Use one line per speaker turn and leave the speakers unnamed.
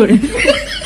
Sorry.